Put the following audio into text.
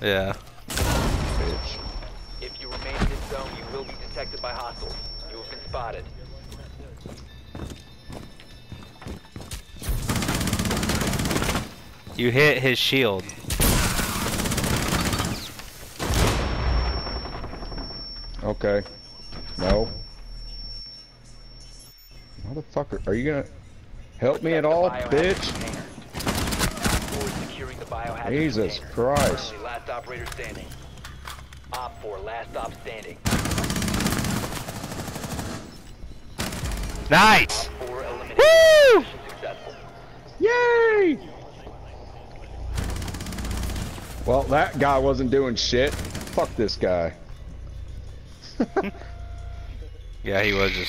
Yeah. Bitch. If you remain in this zone, you will be detected by hostiles. You have been spotted. You hit his shield. Okay. No. Motherfucker, are you gonna help me at all, Biohazard bitch? container. Op 4 is securing the biohazard Jesus container. Christ. Currently last operator standing. Op 4, last stop standing. Nice! Op 4. Woo! Yay! Well, that guy wasn't doing shit. Fuck this guy. Yeah, he was just